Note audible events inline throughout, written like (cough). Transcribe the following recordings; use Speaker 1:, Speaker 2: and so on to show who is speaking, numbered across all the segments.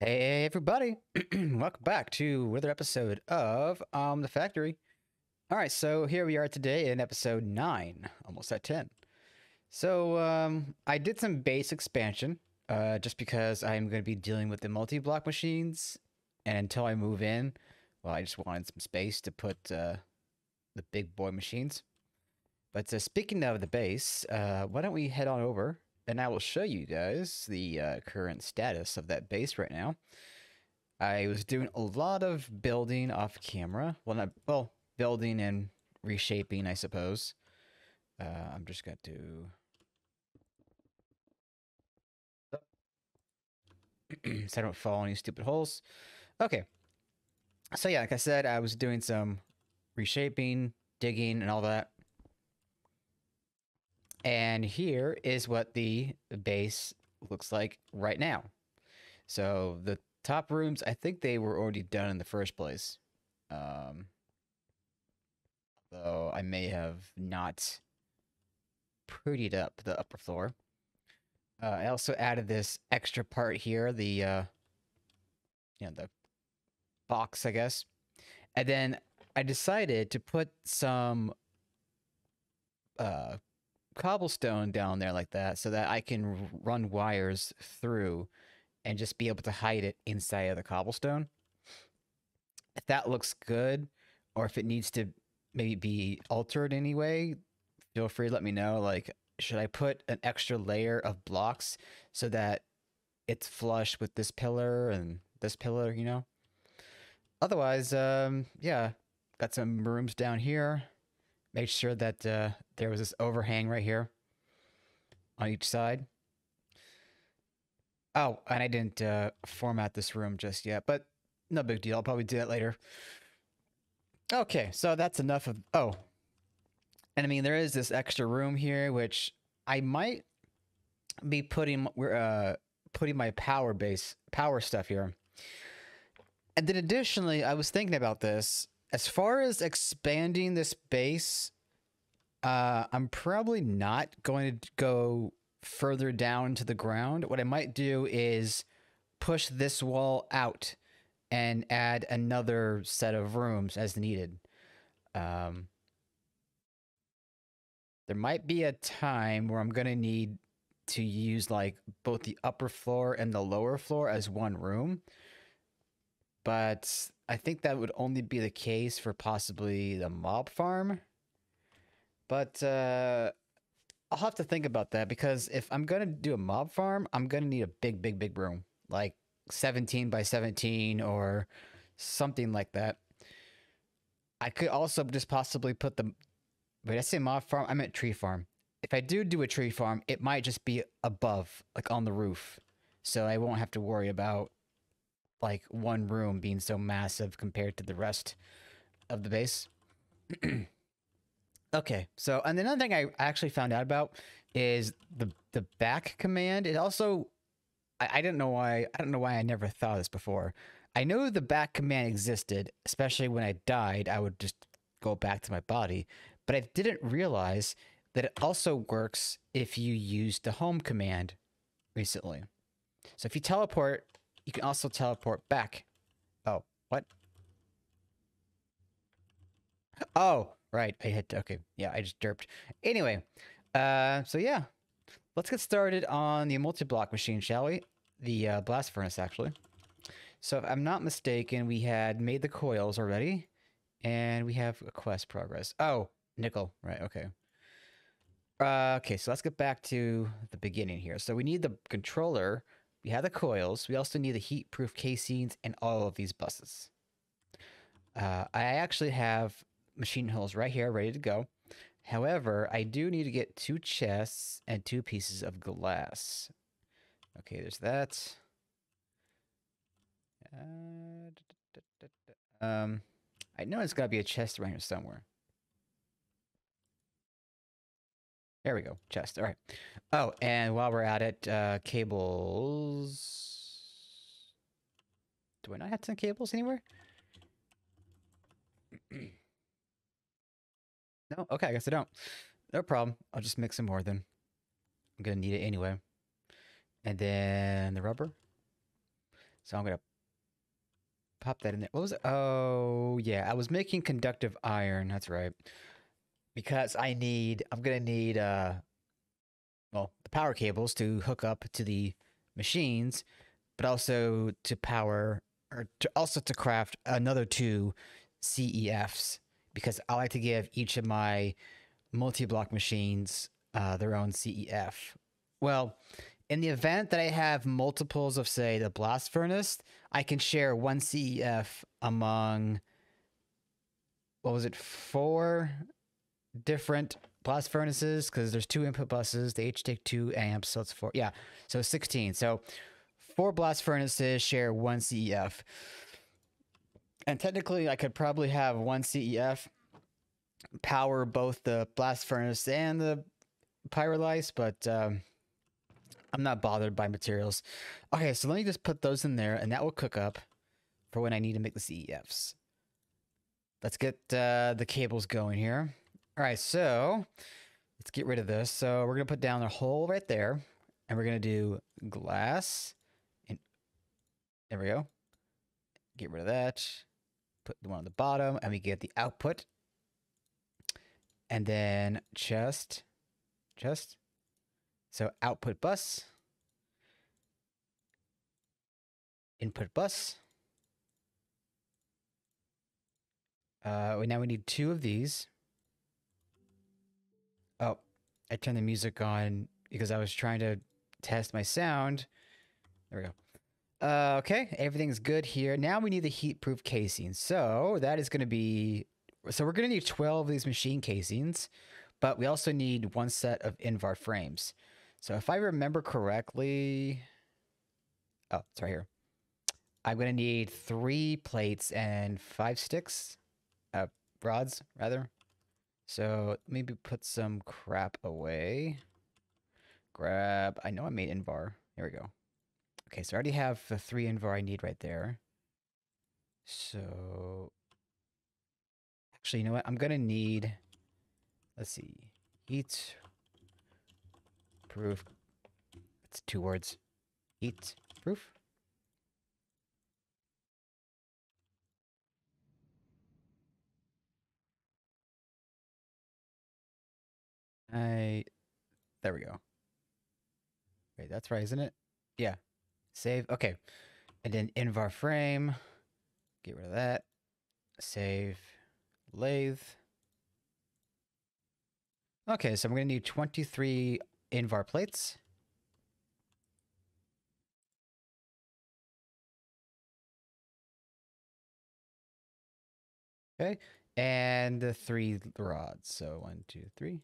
Speaker 1: Hey everybody, (clears throat) welcome back to another episode of um the factory. All right, so here we are today in episode 9, almost at 10. So um I did some base expansion uh just because I'm going to be dealing with the multi-block machines and until I move in, well I just wanted some space to put uh the big boy machines. But uh, speaking of the base, uh why don't we head on over and I will show you guys the uh, current status of that base right now. I was doing a lot of building off camera. Well, not well, building and reshaping, I suppose. Uh, I'm just going to. (clears throat) so I don't fall any stupid holes. Okay. So yeah, like I said, I was doing some reshaping, digging, and all that. And here is what the base looks like right now. So the top rooms, I think they were already done in the first place. Um, though I may have not prettied up the upper floor. Uh, I also added this extra part here, the, uh, you know, the box, I guess. And then I decided to put some uh, cobblestone down there like that so that I can run wires through and just be able to hide it inside of the cobblestone. If that looks good, or if it needs to maybe be altered anyway, feel free to let me know. Like, should I put an extra layer of blocks so that it's flush with this pillar and this pillar, you know? Otherwise, um, yeah, got some rooms down here made sure that uh, there was this overhang right here on each side. Oh, and I didn't uh, format this room just yet, but no big deal. I'll probably do that later. Okay, so that's enough of... Oh, and I mean, there is this extra room here, which I might be putting uh, putting my power base, power stuff here. And then additionally, I was thinking about this as far as expanding this base, uh, I'm probably not going to go further down to the ground. What I might do is push this wall out and add another set of rooms as needed. Um, there might be a time where I'm going to need to use like both the upper floor and the lower floor as one room. But I think that would only be the case for possibly the mob farm. But uh, I'll have to think about that because if I'm going to do a mob farm, I'm going to need a big, big, big room. Like 17 by 17 or something like that. I could also just possibly put the... Wait, I say mob farm? I meant tree farm. If I do do a tree farm, it might just be above, like on the roof. So I won't have to worry about like one room being so massive compared to the rest of the base. (clears throat) okay, so and another thing I actually found out about is the the back command. It also I, I didn't know why I don't know why I never thought this before. I know the back command existed, especially when I died, I would just go back to my body, but I didn't realize that it also works if you use the home command recently. So if you teleport you can also teleport back. Oh, what? Oh, right. I hit, okay. Yeah, I just derped. Anyway, uh, so yeah. Let's get started on the multi-block machine, shall we? The uh, blast furnace, actually. So if I'm not mistaken, we had made the coils already. And we have a quest progress. Oh, nickel. Right, okay. Uh, okay, so let's get back to the beginning here. So we need the controller we have the coils. We also need the heat-proof casings and all of these buses. Uh, I actually have machine hulls right here ready to go. However, I do need to get two chests and two pieces of glass. Okay, there's that. Uh, um, I know it's got to be a chest around here somewhere. There we go. Chest. All right. Oh, and while we're at it, uh, cables. Do I not have some cables anywhere? no? Okay, I guess I don't. No problem. I'll just mix some more then. I'm going to need it anyway. And then the rubber. So I'm gonna pop that in there. What was it? Oh yeah, I was making conductive iron. That's right. Because I need, I'm gonna need uh, well, the power cables to hook up to the machines, but also to power or to also to craft another two CEFs because I like to give each of my multi-block machines uh, their own CEF. Well, in the event that I have multiples of, say, the blast furnace, I can share one CEF among, what was it, four different blast furnaces? Because there's two input buses. They each take two amps, so it's four. Yeah, so 16. So four blast furnaces share one CEF. And technically, I could probably have one CEF power both the blast furnace and the pyrolyse, but um, I'm not bothered by materials. Okay, so let me just put those in there, and that will cook up for when I need to make the CEFs. Let's get uh, the cables going here. All right, so let's get rid of this. So we're to put down a hole right there, and we're to do glass. And there we go. Get rid of that. Put the one on the bottom, and we get the output. And then chest, chest, so output bus, input bus. Uh, we now we need two of these. I turned the music on because I was trying to test my sound. There we go. Uh, okay, everything's good here. Now we need the heat-proof casing. So that is going to be... So we're going to need 12 of these machine casings, but we also need one set of Invar frames. So if I remember correctly, oh, it's right here. I'm going to need three plates and five sticks, uh, rods, rather. So maybe put some crap away. Grab, I know I made Invar. Here we go. Okay, so I already have the three Invar I need right there. So, actually, you know what? I'm going to need, let's see, heat proof. It's two words. Heat proof. I, there we go. Wait, that's right, isn't it? Yeah. Save. Okay. And then invar frame. Get rid of that. Save. Lathe. Okay, so I'm going to need 23 Invar plates. Okay, and the three rods. So one, two, three.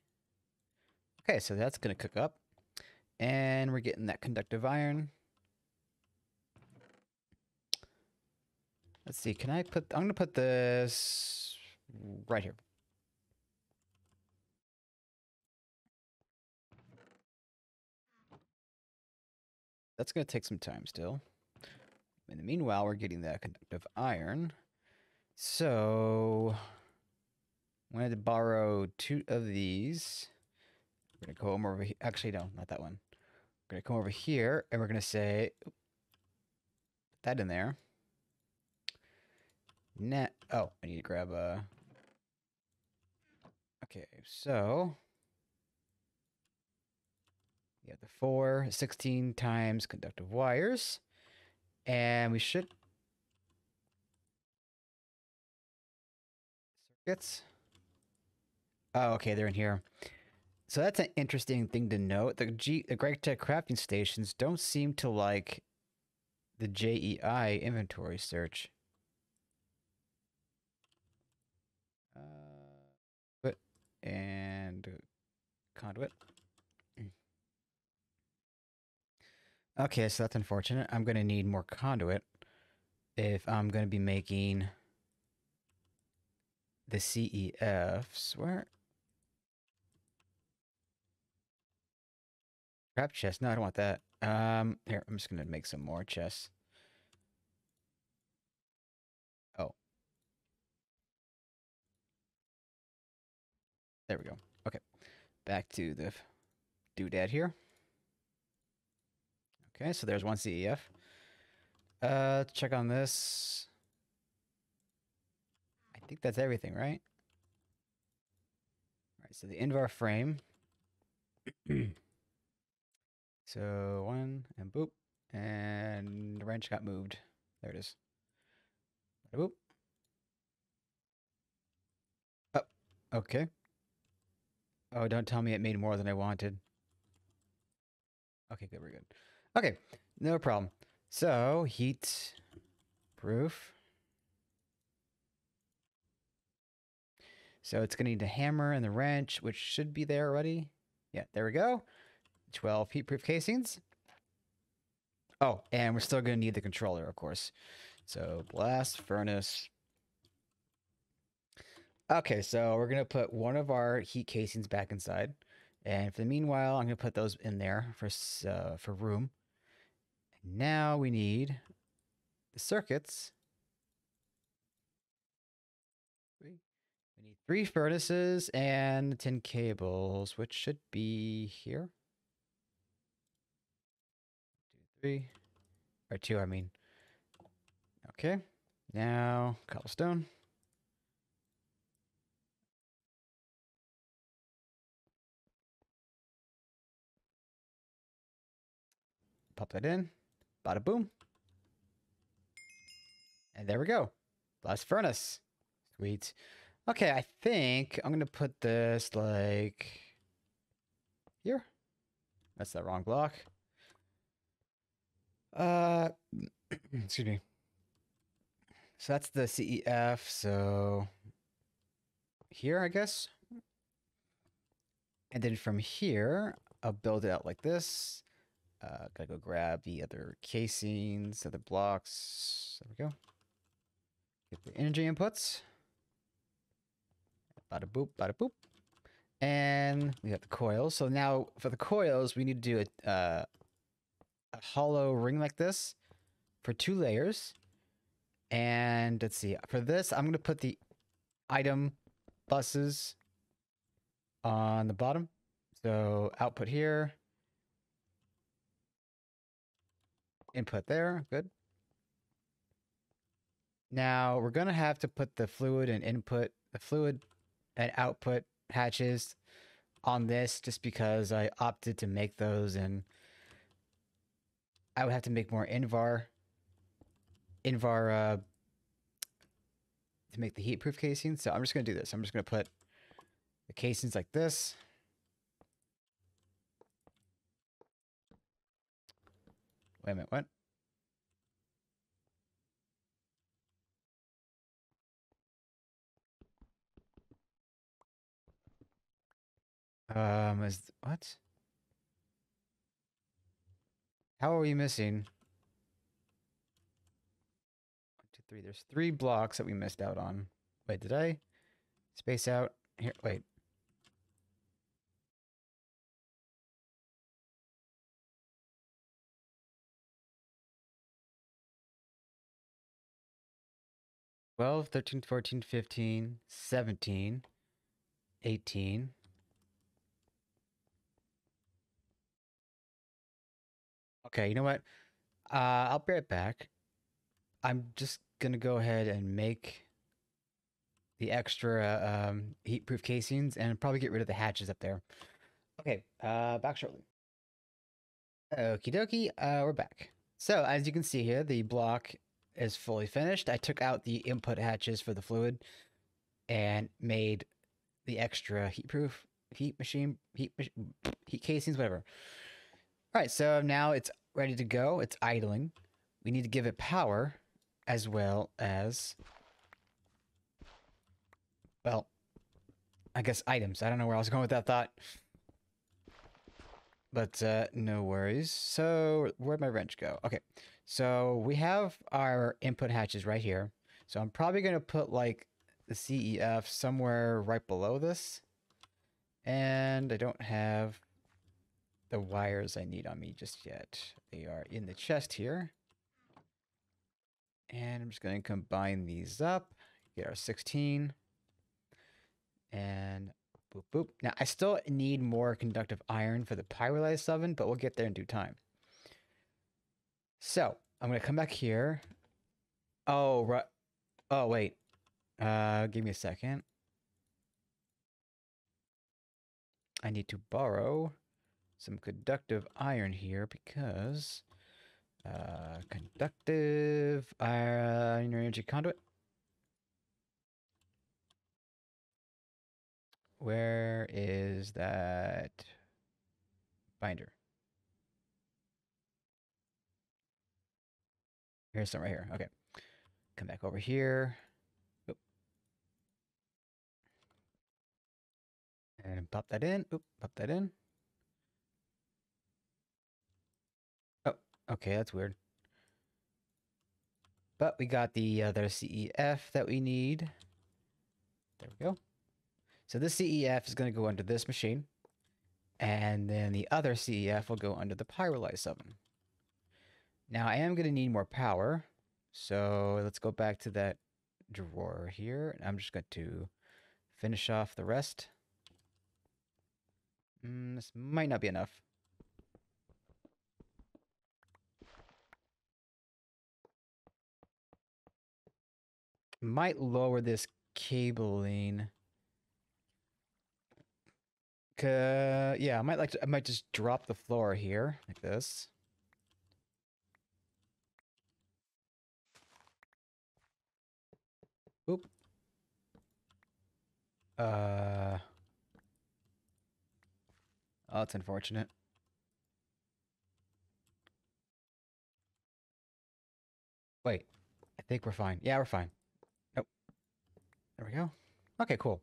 Speaker 1: Okay, so that's going to cook up. And we're getting that conductive iron. Let's see, can I put, I'm going to put this right here. that's going to take some time still. In the meanwhile, we're getting that conductive iron. So, I wanted to borrow two of these. Going to come over here. Actually, no, not that one. We're going to come over here, and we're going to say, put that in there. Net. Oh, I need to grab a... Okay, so we have the four, 16 times conductive wires. And we should... Circuits. Oh, okay, they're in here. So that's an interesting thing to note. The G, the GregTech crafting stations don't seem to like the JEI inventory search. Uh, and conduit. Okay, so that's unfortunate. I'm going to need more conduit if I'm going to be making the CEFs. Where? Crap chest. No, I don't want that. Um, here, I'm just going to make some more chests. Oh. There we go. Okay. Back to the doodad here. Okay, so there's one CEF. Uh, check on this. I think that's everything, right? All right, so the Invar frame. (clears throat) so one and boop, and the wrench got moved. There it is. Boop. Oh, okay. Oh, don't tell me it made more than I wanted. Okay, good, we're good. Okay, no problem. So, heat proof. So it's going to need the hammer and the wrench, which should be there already. Yeah, there we go. 12 heat-proof casings. Oh, and we're still going to need the controller, of course. So blast furnace. Okay, so we're going to put one of our heat casings back inside. And for the meanwhile, I'm going to put those in there for, uh, for room. Now we need the circuits We need three furnaces and 10 cables, which should be here. Two, three. Or two, I mean. Okay. Now, cobblestone. Pop that in. Bada boom. And there we go. Blast furnace. Sweet. Okay, I think I'm gonna put this like here. That's the wrong block. Uh, (clears throat) excuse me. So that's the CEF. So here, I guess. And then from here, I'll build it out like this. Uh, gotta go grab the other casings, other blocks. There we go. Get the energy inputs. Bada boop, bada boop. And we got the coils. So now for the coils, we need to do a, uh, a hollow ring like this for two layers. And let's see, for this, I'm going to put the item buses on the bottom. So output here. Input there, good. Now we're going to have to put the fluid and input, the fluid and output hatches on this just because I opted to make those and I would have to make more Invar Invar uh, to make the heat proof casing. So I'm just going to do this. I'm just going to put the casings like this. Wait a minute, what? Um, is what? How are we missing? One, two, three. There's three blocks that we missed out on. Wait, did I space out? Here, wait. Twelve, thirteen, fourteen, fifteen, seventeen, eighteen. Okay, you know what? Uh, I'll be right back. I'm just gonna go ahead and make the extra um, heat-proof casings and probably get rid of the hatches up there. Okay, uh, back shortly. Okie dokie, uh, we're back. So, as you can see here, the block is fully finished. I took out the input hatches for the fluid and made the extra heat-proof heat machine, heat, heat casings, whatever. All right, so now it's ready to go. It's idling. We need to give it power as well as, well, I guess items. I don't know where I was (laughs) going with that thought. But uh, no worries. So where'd my wrench go? Okay, so we have our input hatches right here. So I'm probably going to put like the CEF somewhere right below this. And I don't have the wires I need on me just yet. They are in the chest here. And I'm just going to combine these up. Get our 16. And boop, boop. Now, I still need more conductive iron for the pyrolyzed oven, but we'll get there in due time. So, I'm gonna come back here. Oh, right. Oh, wait. Uh, give me a second. I need to borrow some conductive iron here because uh, conductive iron energy conduit. Where is that binder? Here's some right here. Okay. Come back over here. Oop. And pop that in. Oop, pop that in. Okay, that's weird. But we got the other CEF that we need. There we go. So this CEF is going to go under this machine. And then the other CEF will go under the pyrolyse oven. Now I am going to need more power. So let's go back to that drawer here. I'm just going to finish off the rest. Mm, this might not be enough. Might lower this cabling. Yeah, I might like to, I might just drop the floor here like this. Oop. Uh. Oh, that's unfortunate. Wait, I think we're fine. Yeah, we're fine. There we go. Okay, cool.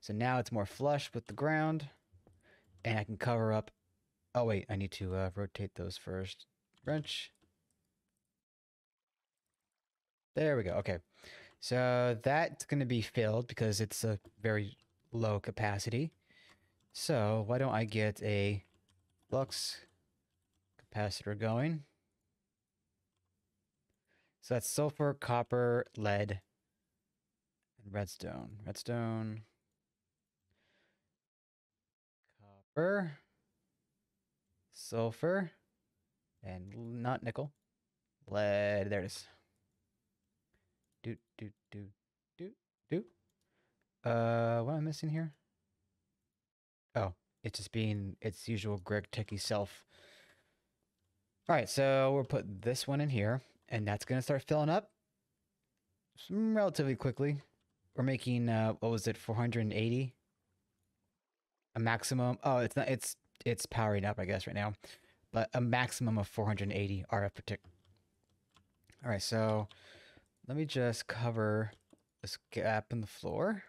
Speaker 1: So now it's more flush with the ground. And I can cover up... Oh, wait, I need to uh, rotate those first. Wrench. There we go. Okay. So that's going to be filled because it's a very low capacity. So why don't I get a flux capacitor going? So that's sulfur, copper, lead, and redstone. Redstone, copper, sulfur, and not nickel. Lead, there it is do do do do do. Uh, what am I missing here? Oh, it's just being its usual Greg techie self. All right, so we'll put this one in here, and that's gonna start filling up relatively quickly. We're making uh, what was it, 480? A maximum. Oh, it's not. It's it's powering up, I guess, right now, but a maximum of 480 RF per tick. All right, so let me just cover this gap in the floor.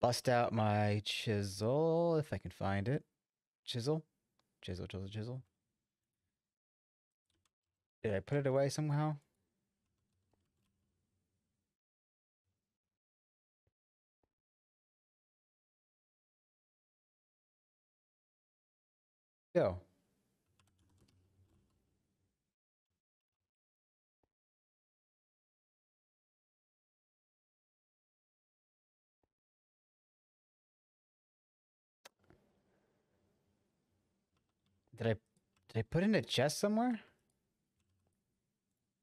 Speaker 1: Bust out my chisel, if I can find it. Chisel? Chisel, chisel, chisel. Did I put it away somehow? Go. Did I did I put in a chest somewhere?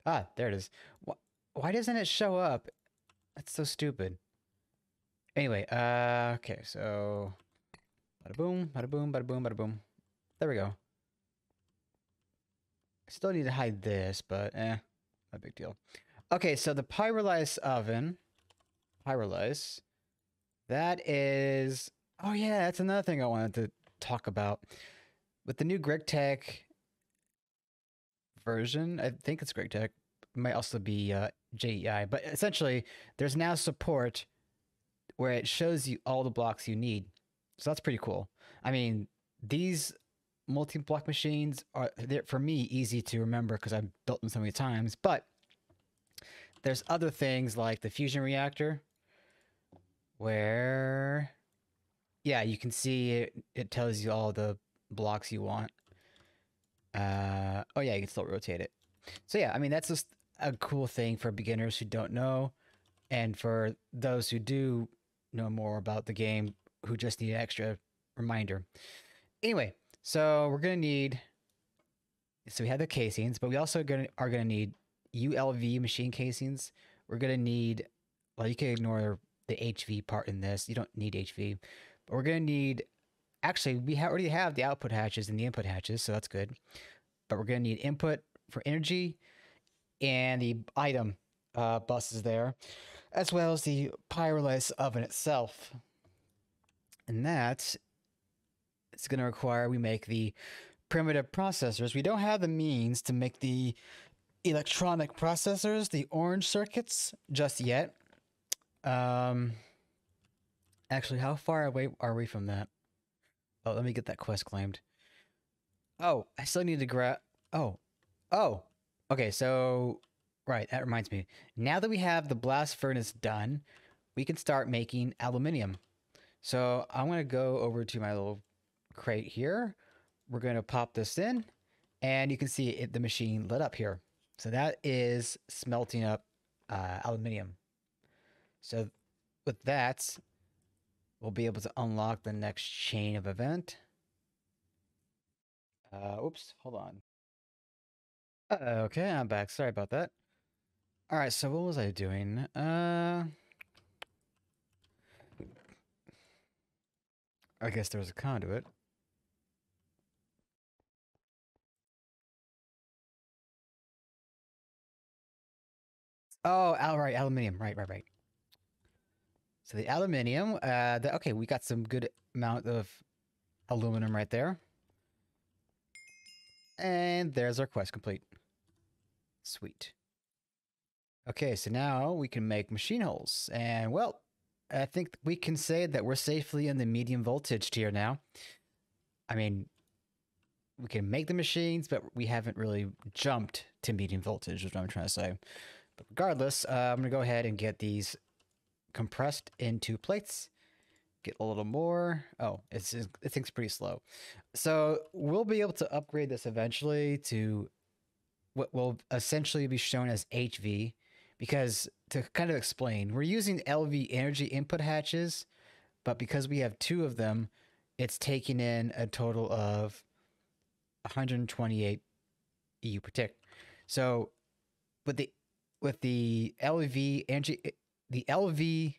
Speaker 1: Ah, there it is. Wh why doesn't it show up? That's so stupid. Anyway, uh, okay, so bada boom, bada boom, bada boom, bada boom. There we go. I still need to hide this, but eh, no big deal. Okay, so the pyrolyse oven, pyrolyse, that is, oh yeah, that's another thing I wanted to talk about with the new GregTech version, I think it's GregTech. It might also be uh, JEI, but essentially, there's now support where it shows you all the blocks you need. So that's pretty cool. I mean, these multi-block machines are for me easy to remember because I've built them so many times. But there's other things like the fusion reactor, where yeah, you can see it. It tells you all the blocks you want. Uh, oh yeah, you can still rotate it. So yeah, I mean, that's just a cool thing for beginners who don't know. And for those who do know more about the game, who just need an extra reminder. Anyway, so we're going to need so we have the casings, but we also gonna, are going to need ULV machine casings. We're going to need, well, you can ignore the HV part in this. You don't need HV, but we're going to need, actually, we ha- already have the output hatches and the input hatches, so that's good. But we're going to need input for energy and the item uh, buses there, as well as the pyrolysis oven itself. And that it's going to require we make the primitive processors. We don't have the means to make the electronic processors, the orange circuits, just yet. Um, actually, how far away are we from that? Oh, let me get that quest claimed. Oh, I still need to grab. Oh, oh, okay. So, right, that reminds me. Now that we have the blast furnace done, we can start making aluminium. So I'm gonna go over to my little crate here. We're gonna pop this in, and you can see it, the machine lit up here. So that is smelting up uh, aluminium. So with that, we'll be able to unlock the next chain of event. Uh, oops, hold on. Okay, I'm back. Sorry about that. All right, so what was I doing? Uh, I guess there was a conduit. Oh, all right, aluminium. Right, right, right. So the aluminium, uh, the, okay, we got some good amount of aluminum right there. And there's our quest complete. Sweet. Okay, so now we can make machine hulls. And well, I think we can say that we're safely in the medium voltage tier now. I mean, we can make the machines, but we haven't really jumped to medium voltage, is what I'm trying to say. But regardless, uh, I'm going to go ahead and get these compressed into plates. Get a little more. Oh, it's it thinks pretty slow. So we'll be able to upgrade this eventually to what will essentially be shown as HV because to kind of explain, we're using LV energy input hatches, but because we have two of them, it's taking in a total of 128 EU per tick. So with the with the LV energy the LV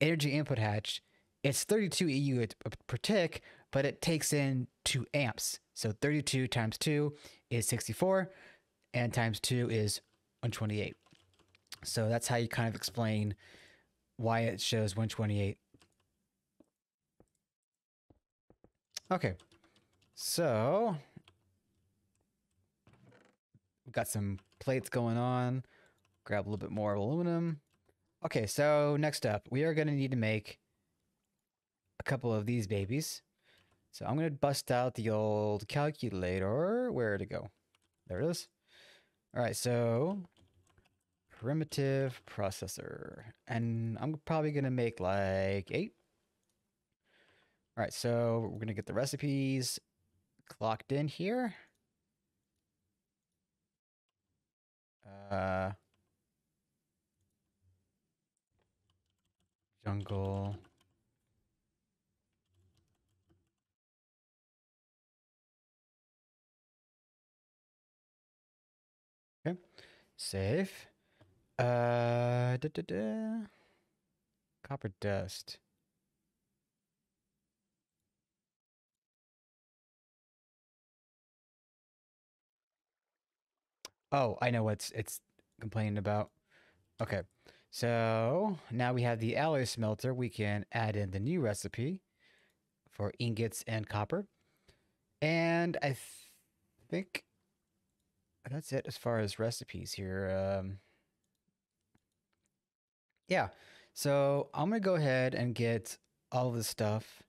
Speaker 1: energy input hatch, it's 32 EU per tick, but it takes in 2 amps. So 32 times 2 is 64 and times 2 is 128. So that's how you kind of explain why it shows 128. Okay. So we've got some plates going on. Grab a little bit more aluminum. Okay, so next up, we are going to need to make a couple of these babies. So I'm going to bust out the old calculator. Where to go? There it is. All right, so primitive processor. And I'm probably going to make like eight. All right, so we're going to get the recipes clocked in here. Uh, jungle. Okay, save. Uh, da, da, da. copper dust. Oh, I know what it's complaining about. Okay, so now we have the alloy smelter. We can add in the new recipe for ingots and copper. And I th think that's it as far as recipes here. Um, yeah, so I'm going to go ahead and get all of the stuff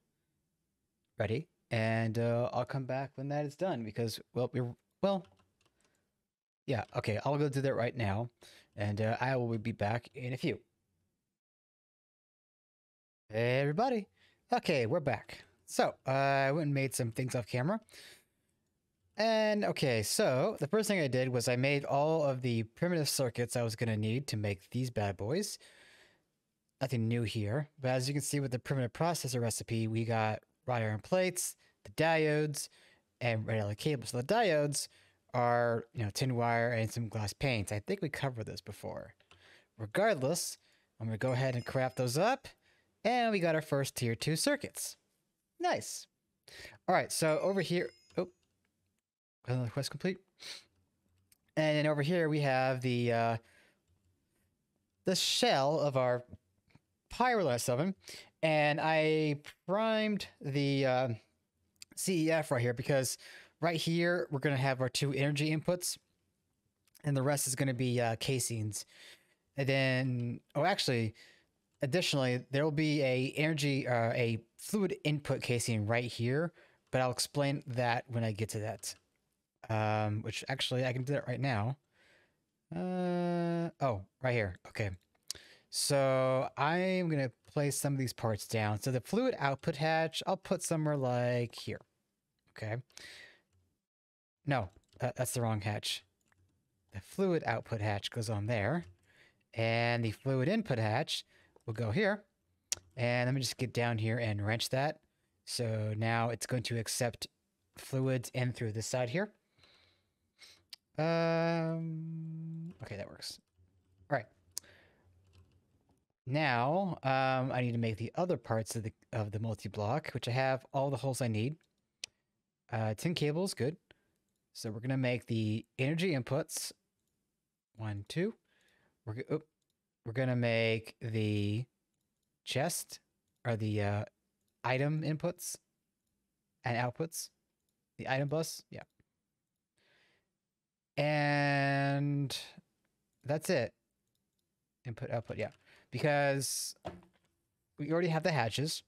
Speaker 1: ready. And uh, I'll come back when that is done because, well, we're, well, yeah, okay, I'll go do that right now, and uh, I will be back in a few. Hey, everybody. Okay, we're back. So, uh, I went and made some things off camera. And, okay, so the first thing I did was I made all of the primitive circuits I was going to need to make these bad boys. Nothing new here, but as you can see with the primitive processor recipe, we got wrought iron plates, the diodes, and red LED cables. So the diodes are, you know, tin wire and some glass panes. I think we covered this before. Regardless, I'm going to go ahead and craft those up. And we got our first tier 2 circuits. Nice. All right, so over here... Oh, another quest complete. And then over here we have the uh, the shell of our pyrolysis oven. And I primed the uh, CEF right here because right here we're going to have our two energy inputs. And the rest is going to be uh, casings. And then, oh, actually, additionally, there will be a energy, uh, a fluid input casing right here, but I'll explain that when I get to that. Um, which actually I can do that right now. Uh, oh, right here. Okay. So I'm going to place some of these parts down. So the fluid output hatch, I'll put somewhere like here. Okay. No, uh, that's the wrong hatch. The fluid output hatch goes on there. And the fluid input hatch will go here. And let me just get down here and wrench that. So now it's going to accept fluids in through this side here. Um, okay, that works. All right. Now, um, I need to make the other parts of the of the multi-block, which I have all the holes I need. Uh, tin cables, good. So we're gonna make the energy inputs. One, two. We're we're gonna make the chest or the uh, item inputs and outputs. The item bus, yeah. And that's it. Input, output, yeah. Because we already have the hatches,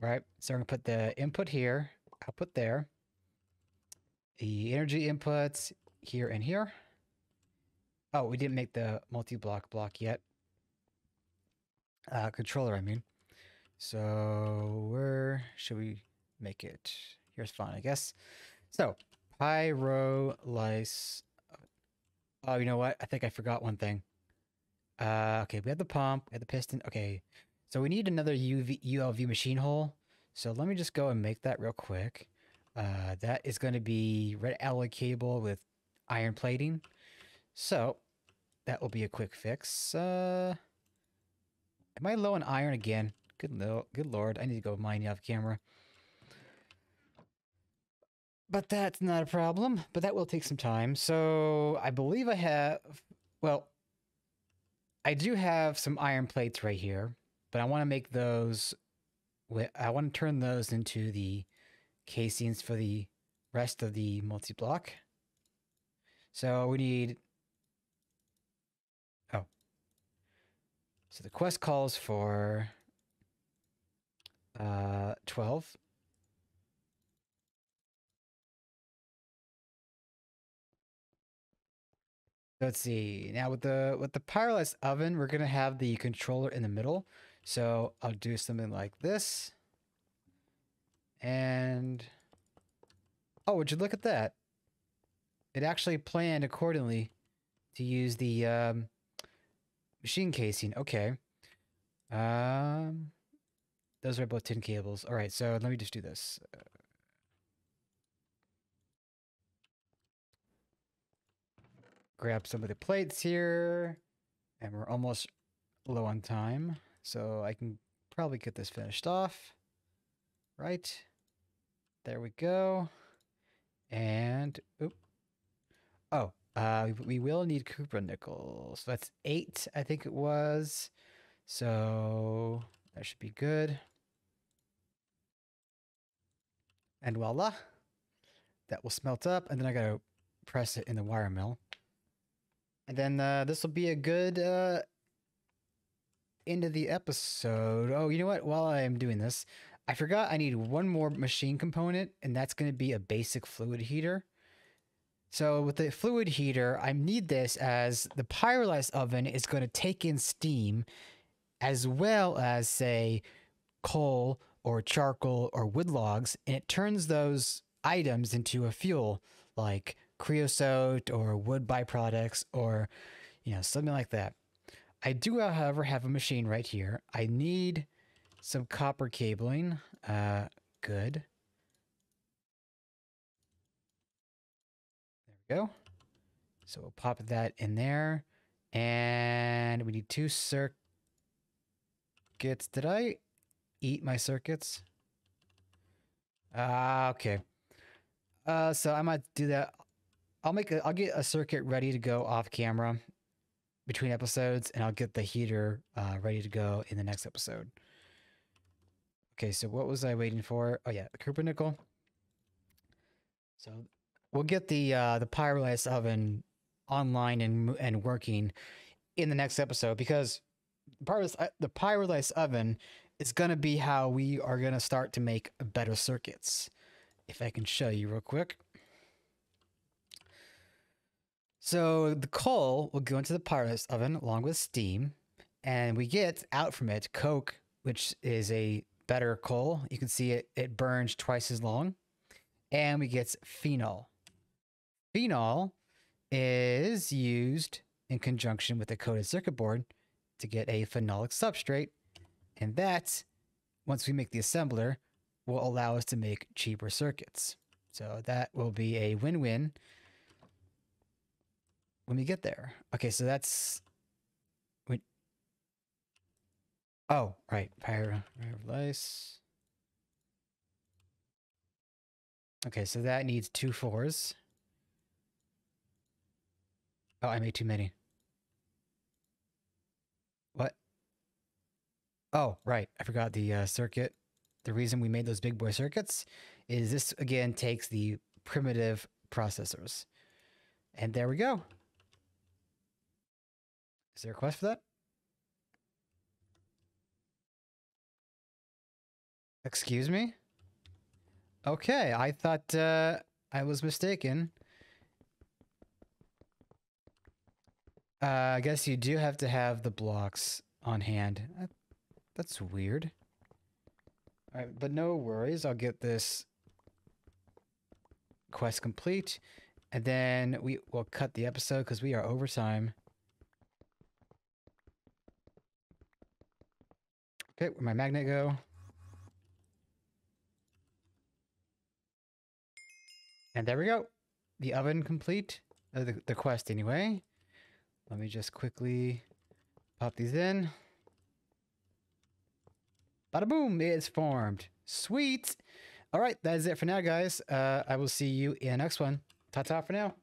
Speaker 1: right? So we're going to put the input here, output there. The energy inputs here and here. Oh, we didn't make the multi-block block yet. Uh, controller, I mean. So where should we make it? Here's fine, I guess. So pyrolysis Oh, you know what? I think I forgot one thing. Uh, okay, we have the pump, we have the piston. Okay, so we need another UV, ULV machine hull. So let me just go and make that real quick. Uh, that is going to be red alloy cable with iron plating. So that will be a quick fix. Uh, am I low on iron again? Good, good lord, I need to go mining off camera. But that's not a problem, but that will take some time. So I believe I have, well, I do have some iron plates right here, but I want to make those, I want to turn those into the casings for the rest of the multi-block. So we need, oh, so the quest calls for uh, 12. Let's see. Now with the with the pyrolysis oven, we're gonna have the controller in the middle. So I'll do something like this. And oh, would you look at that? It actually planned accordingly to use the um, machine casing. Okay. Um, those are both tin cables. All right, so let me just do this. Uh, grab some of the plates here. And we're almost low on time. So I can probably get this finished off. Right. There we go. And, oop. Oh, uh, we will need cupronickel. So that's eight, I think it was. So that should be good. And voila. That will smelt up. And then I gotta press it in the wire mill. And then uh, this will be a good uh, end of the episode. Oh, you know what? While I'm doing this, I forgot I need one more machine component, and that's going to be a basic fluid heater. So with the fluid heater, I need this as the pyrolysis oven is going to take in steam as well as, say, coal or charcoal or wood logs, and it turns those items into a fuel like creosote or wood byproducts or, you know, something like that. I do, however, have a machine right here. I need some copper cabling. Uh, good. There we go. So we'll pop that in there. And we need two circuits. Did I eat my circuits? Ah, uh, okay. Uh, so I might do that. I'll make a, I'll get a circuit ready to go off camera between episodes, and I'll get the heater uh, ready to go in the next episode. Okay, so what was I waiting for? Oh yeah, Cupronickel. So we'll get the uh, the pyrolysis oven online and and working in the next episode because pyrolysis, uh, the pyrolysis oven is going to be how we are going to start to make better circuits. If I can show you real quick. So the coal will go into the pyrolysis oven along with steam, and we get out from it coke, which is a better coal. You can see it it burns twice as long, and we get phenol. Phenol is used in conjunction with a coated circuit board to get a phenolic substrate, and that, once we make the assembler, will allow us to make cheaper circuits. So that will be a win-win when we get there. Okay, so that's we Oh, right. Pyro lice. Okay, so that needs two fours. Oh, I made too many. What? Oh, right. I forgot the uh, circuit. The reason we made those big boy circuits is this, again, takes the primitive processors. And there we go. Is there a quest for that? Excuse me? Okay, I thought uh, I was mistaken. Uh, I guess you do have to have the blocks on hand. that's weird. All right, but no worries. I'll get this quest complete, and then we will cut the episode because we are over time. Okay, where my magnet go? And there we go. The oven complete. Uh, the, the quest anyway. Let me just quickly pop these in. Bada boom, it's formed. Sweet. All right, that is it for now, guys. Uh, I will see you in the next one. Ta-ta for now.